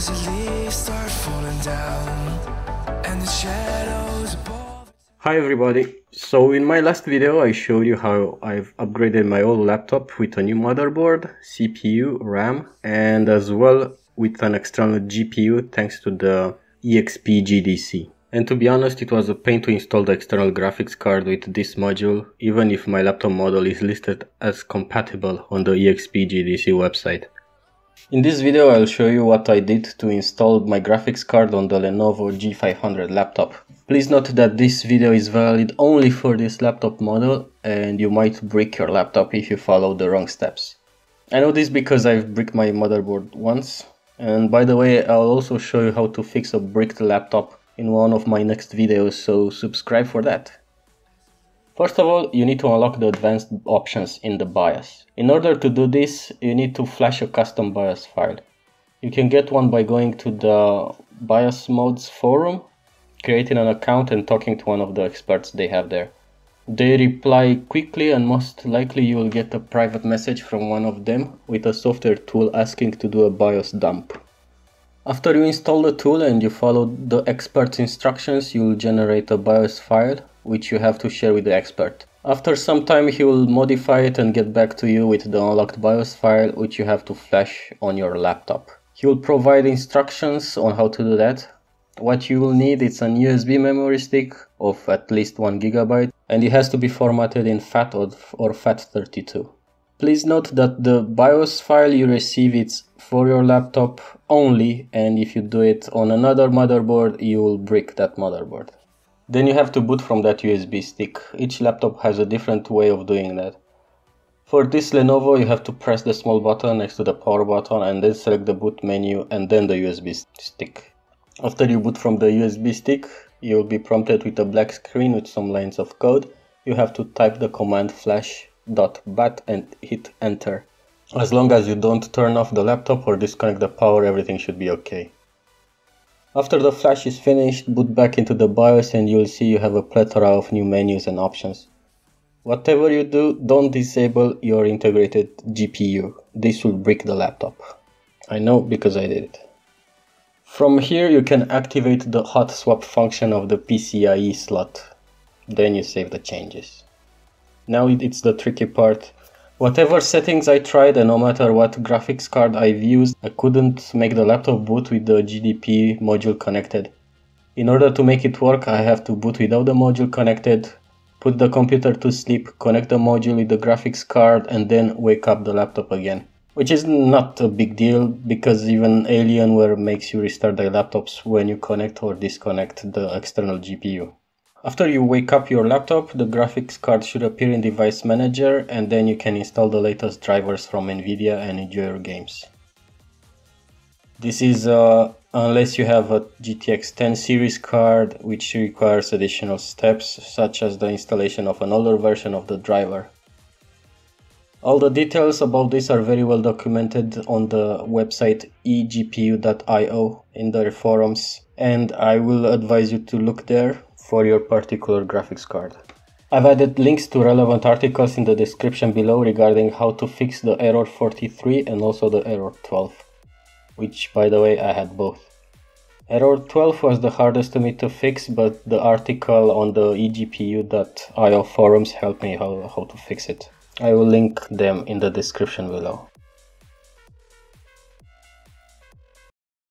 as the leaves start falling down and the shadows. Hi everybody. So in my last video I showed you how I've upgraded my old laptop with a new motherboard, CPU, RAM and as well with an external GPU thanks to the EXP GDC. And to be honest, it was a pain to install the external graphics card with this module, even if my laptop model is listed as compatible on the EXP GDC website. In this video I'll show you what I did to install my graphics card on the Lenovo G500 laptop. Please note that this video is valid only for this laptop model and you might brick your laptop if you follow the wrong steps. I know this because I've bricked my motherboard once and by the way I'll also show you how to fix a bricked laptop in one of my next videos, so subscribe for that. First of all, you need to unlock the advanced options in the BIOS. In order to do this, you need to flash a custom BIOS file. You can get one by going to the BIOS mods forum, creating an account and talking to one of the experts they have there. They reply quickly and most likely you will get a private message from one of them with a software tool asking to do a BIOS dump. After you install the tool and you follow the expert's instructions, you will generate a BIOS file, which you have to share with the expert. After some time, he will modify it and get back to you with the unlocked BIOS file, which you have to flash on your laptop. He will provide instructions on how to do that. What you will need is an USB memory stick of at least 1 gigabyte, and it has to be formatted in FAT or, or FAT32. Please note that the BIOS file you receive is for your laptop only and if you do it on another motherboard you will brick that motherboard. Then you have to boot from that USB stick. Each laptop has a different way of doing that. For this Lenovo you have to press the small button next to the power button and then select the boot menu and then the USB stick. After you boot from the USB stick you will be prompted with a black screen with some lines of code. You have to type the command flash bat and hit enter. As long as you don't turn off the laptop or disconnect the power, everything should be okay. After the flash is finished, boot back into the BIOS and you'll see you have a plethora of new menus and options. Whatever you do, don't disable your integrated GPU. This will brick the laptop. I know because I did it. From here you can activate the hot swap function of the PCIe slot. Then you save the changes. Now it's the tricky part. Whatever settings I tried and no matter what graphics card I've used, I couldn't make the laptop boot with the GDP module connected. In order to make it work, I have to boot without the module connected, put the computer to sleep, connect the module with the graphics card and then wake up the laptop again. Which is not a big deal because even Alienware makes you restart the laptops when you connect or disconnect the external GPU. After you wake up your laptop, the graphics card should appear in Device Manager and then you can install the latest drivers from Nvidia and enjoy your games. This is uh, unless you have a GTX 10 series card which requires additional steps such as the installation of an older version of the driver. All the details about this are very well documented on the website egpu.io in their forums and I will advise you to look there for your particular graphics card. I've added links to relevant articles in the description below regarding how to fix the error 43 and also the error 12, which by the way I had both. Error 12 was the hardest to me to fix, but the article on the egpu.io forums helped me how, how to fix it. I will link them in the description below.